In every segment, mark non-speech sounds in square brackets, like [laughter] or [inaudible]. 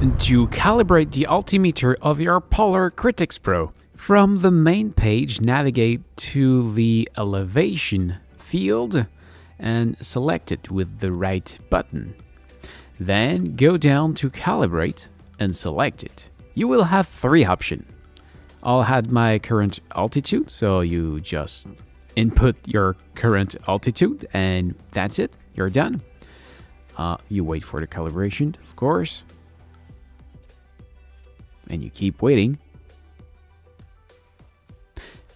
To calibrate the altimeter of your Polar Grit X Pro, from the main page, navigate to the elevation field and select it with the right button. Then go down to calibrate and select it. You will have three options. I'll add my current altitude, so you just input your current altitude and that's it, you're done. Uh, you wait for the calibration, of course, and you keep waiting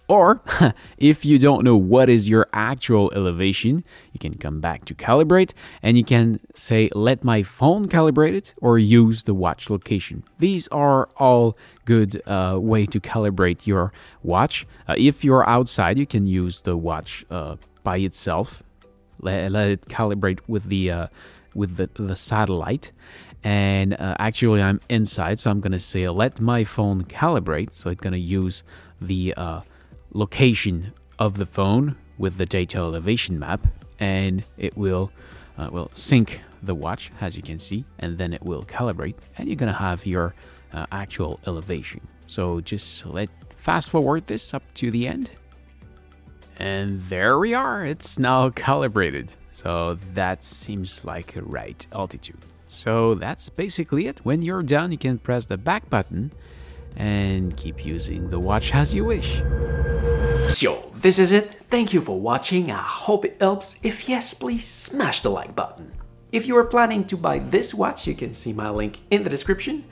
or, [laughs] if you don't know what is your actual elevation, you can come back to calibrate and you can say, let my phone calibrate it or use the watch location. These are all good uh, way to calibrate your watch. Uh, if you're outside, you can use the watch uh, by itself. Let, let, it calibrate with the uh, with the, the satellite. And uh, actually, I'm inside, so I'm gonna say, let my phone calibrate. So it's gonna use the uh, location of the phone with the data elevation map and it will uh, will sync the watch as you can see and then it will calibrate and you're gonna have your uh, actual elevation so just let fast forward this up to the end and there we are it's now calibrated so that seems like a right altitude so that's basically it when you're done you can press the back button and keep using the watch as you wish so, this is it. Thank you for watching. I hope it helps. If yes, please smash the like button. If you are planning to buy this watch, you can see my link in the description.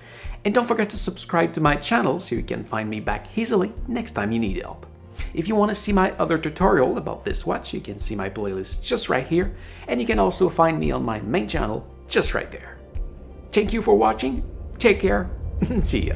And don't forget to subscribe to my channel so you can find me back easily next time you need help. If you want to see my other tutorial about this watch, you can see my playlist just right here. And you can also find me on my main channel just right there. Thank you for watching. Take care [laughs] and see ya.